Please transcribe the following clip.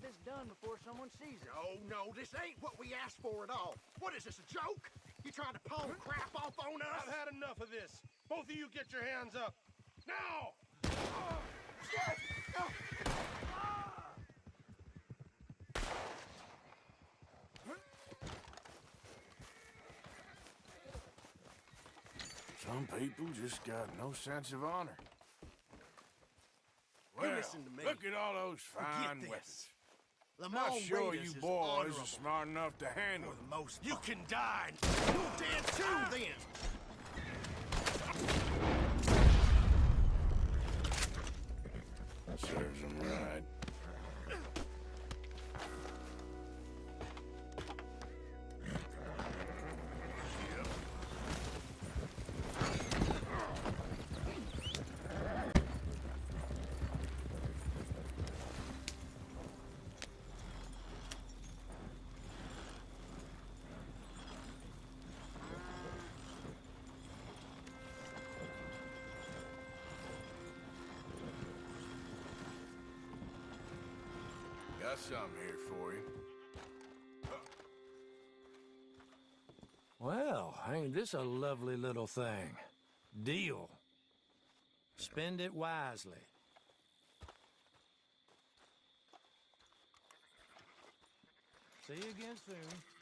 get this done before someone sees us. Oh, no, this ain't what we asked for at all. What is this, a joke? You trying to palm hmm? crap off on us? I've had enough of this. Both of you get your hands up. Now! Some people just got no sense of honor. Well, listen to me. look at all those fine this. weapons. Lamont Not sure Raiders you is boys are smart enough to handle the most You can die. You're dead too, then. Serves Got something here for you. Well, ain't this a lovely little thing? Deal. Spend it wisely. See you again soon.